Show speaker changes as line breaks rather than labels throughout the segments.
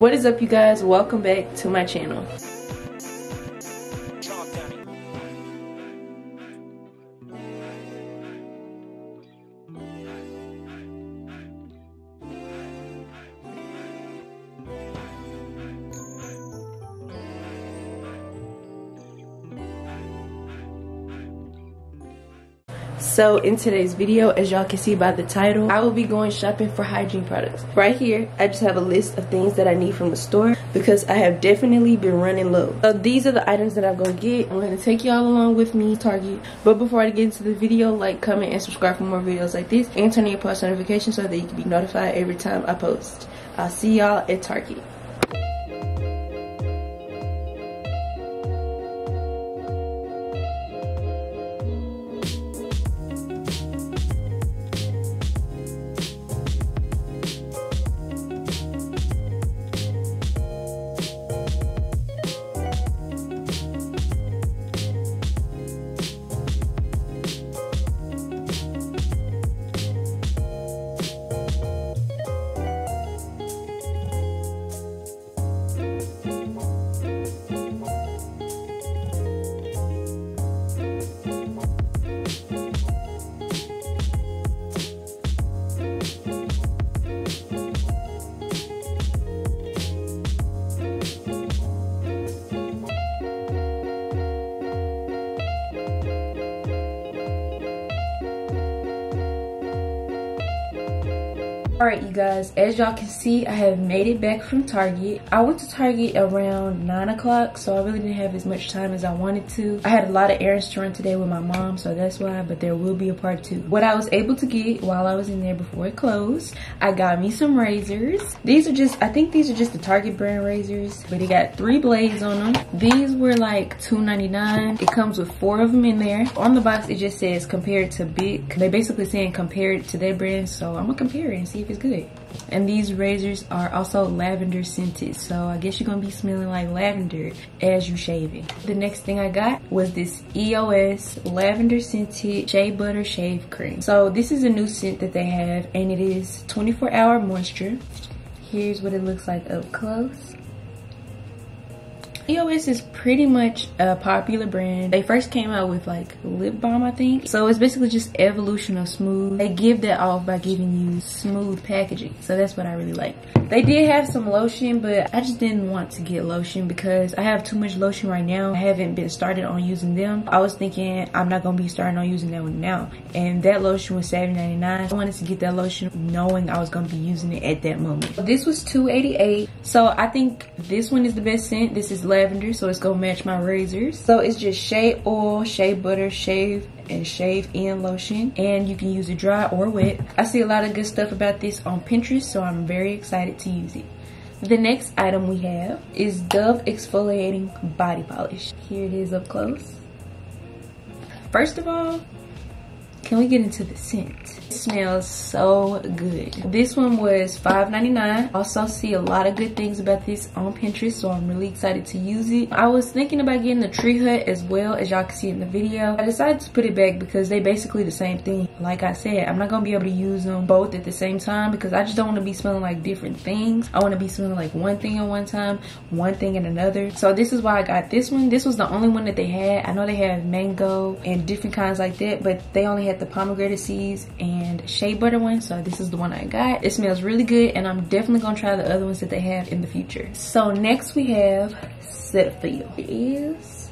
What is up you guys? Welcome back to my channel. So in today's video, as y'all can see by the title, I will be going shopping for hygiene products. Right here, I just have a list of things that I need from the store because I have definitely been running low. So these are the items that I'm going to get. I'm to take y'all along with me, Target. But before I get into the video, like, comment, and subscribe for more videos like this. And turn on your post notifications so that you can be notified every time I post. I'll see y'all at Target. Bye. Alright you guys, as y'all can see, I have made it back from Target. I went to Target around 9 o'clock, so I really didn't have as much time as I wanted to. I had a lot of errands to run today with my mom, so that's why, but there will be a part two. What I was able to get while I was in there before it closed, I got me some razors. These are just, I think these are just the Target brand razors, but they got three blades on them. These were like $2.99. It comes with four of them in there. On the box, it just says compared to Bic. They basically saying compare it to their brand, so I'm gonna compare it and see if it's good. And these razors are also lavender scented. So I guess you're gonna be smelling like lavender as you shave it. The next thing I got was this EOS lavender scented shea butter shave cream. So this is a new scent that they have and it is 24 hour moisture. Here's what it looks like up close. EOS is pretty much a popular brand. They first came out with like lip balm, I think. So it's basically just evolution of smooth. They give that off by giving you smooth packaging. So that's what I really like. They did have some lotion, but I just didn't want to get lotion because I have too much lotion right now. I haven't been started on using them. I was thinking I'm not gonna be starting on using that one now. And that lotion was $7.99. I wanted to get that lotion knowing I was gonna be using it at that moment. This was $2.88. So I think this one is the best scent. This is lavender, so it's gonna match my razors. So it's just shea oil, shea butter, shave and shave in lotion and you can use it dry or wet. I see a lot of good stuff about this on Pinterest so I'm very excited to use it. The next item we have is Dove Exfoliating Body Polish. Here it is up close. First of all, can we get into the scent? It smells so good. This one was $5.99. Also see a lot of good things about this on Pinterest, so I'm really excited to use it. I was thinking about getting the Tree Hut as well, as y'all can see in the video. I decided to put it back because they basically the same thing. Like I said, I'm not gonna be able to use them both at the same time because I just don't wanna be smelling like different things. I wanna be smelling like one thing at one time, one thing at another. So this is why I got this one. This was the only one that they had. I know they have mango and different kinds like that, but they only had the pomegranate seeds and shea butter one so this is the one i got it smells really good and i'm definitely gonna try the other ones that they have in the future so next we have cetaphil it is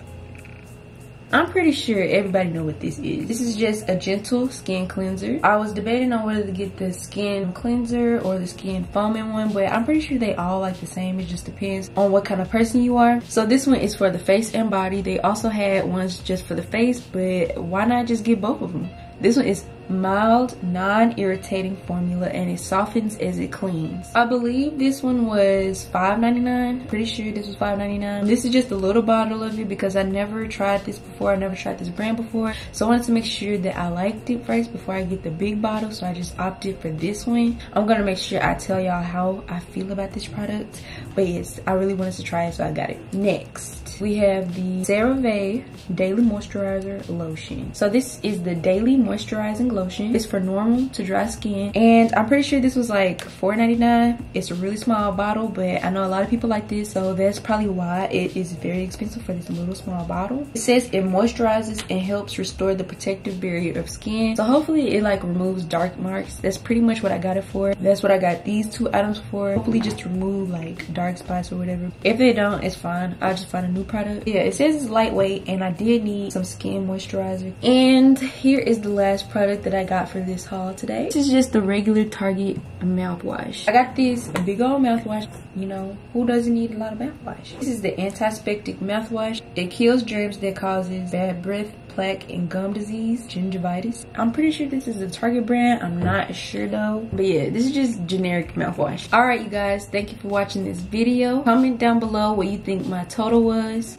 I'm pretty sure everybody know what this is. This is just a gentle skin cleanser. I was debating on whether to get the skin cleanser or the skin foaming one, but I'm pretty sure they all like the same. It just depends on what kind of person you are. So this one is for the face and body. They also had ones just for the face, but why not just get both of them? This one is mild, non-irritating formula and it softens as it cleans. I believe this one was $5.99. Pretty sure this was $5.99. This is just a little bottle of it because I never tried this before. I never tried this brand before. So I wanted to make sure that I liked it first before I get the big bottle. So I just opted for this one. I'm going to make sure I tell y'all how I feel about this product. But yes, I really wanted to try it so I got it. Next we have the CeraVe Daily Moisturizer Lotion. So this is the Daily Moisturizing Lotion. It's for normal to dry skin. And I'm pretty sure this was like $4.99. It's a really small bottle, but I know a lot of people like this. So that's probably why it is very expensive for this little small bottle. It says it moisturizes and helps restore the protective barrier of skin. So hopefully it like removes dark marks. That's pretty much what I got it for. That's what I got these two items for. Hopefully just remove like dark spots or whatever. If they don't, it's fine. I'll just find a new product. Yeah, it says it's lightweight and I did need some skin moisturizer. And here is the last product that I got for this haul today. This is just the regular Target mouthwash. I got this big old mouthwash. You know, who doesn't need a lot of mouthwash? This is the antiseptic mouthwash. It kills germs that causes bad breath, plaque, and gum disease, gingivitis. I'm pretty sure this is a Target brand. I'm not sure though. But yeah, this is just generic mouthwash. All right, you guys, thank you for watching this video. Comment down below what you think my total was.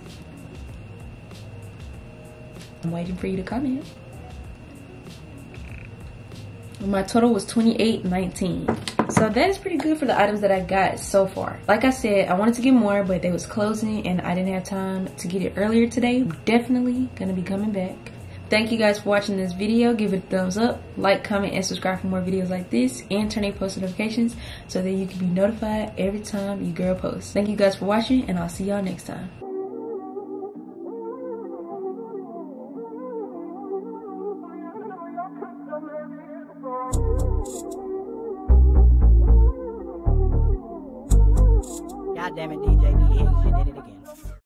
I'm waiting for you to comment. My total was 28.19. So that is pretty good for the items that I got so far. Like I said, I wanted to get more, but they was closing and I didn't have time to get it earlier today. I'm definitely gonna be coming back. Thank you guys for watching this video. Give it a thumbs up, like, comment, and subscribe for more videos like this. And turn on post notifications so that you can be notified every time you girl posts. Thank you guys for watching and I'll see y'all next time.
God damn it, DJ D you did it again.